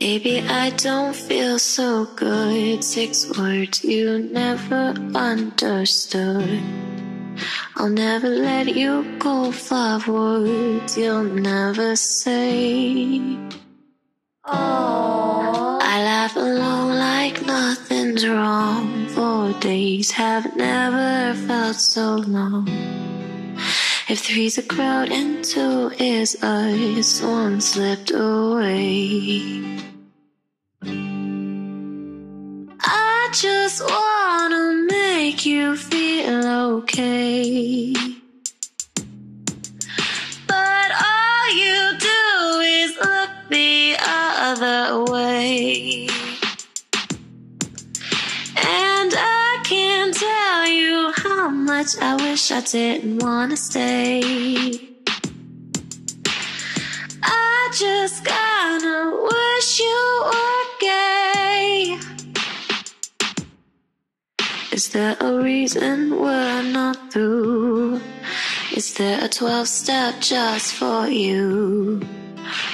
Baby, I don't feel so good. Six words you never understood. I'll never let you go. Five words you'll never say. Oh, I laugh alone like nothing's wrong. Four days have never felt so long. If three's a crowd and two is us, one slipped away. You feel okay. But all you do is look the other way. And I can't tell you how much I wish I didn't wanna stay. I just gotta Is there a reason we're not through? Is there a 12 step just for you?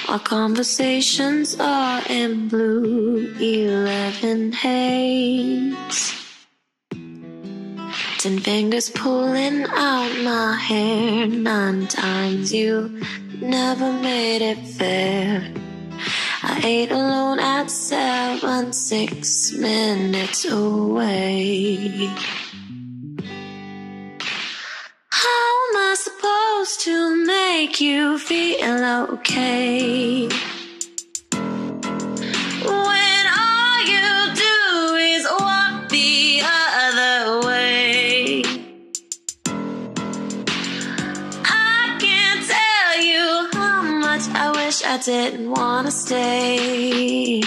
Our conversations are in blue, 11 haze. Ten fingers pulling out my hair, nine times you never made it fair. I ate alone at seven, six minutes away. How am I supposed to make you feel okay? I wish I didn't wanna stay.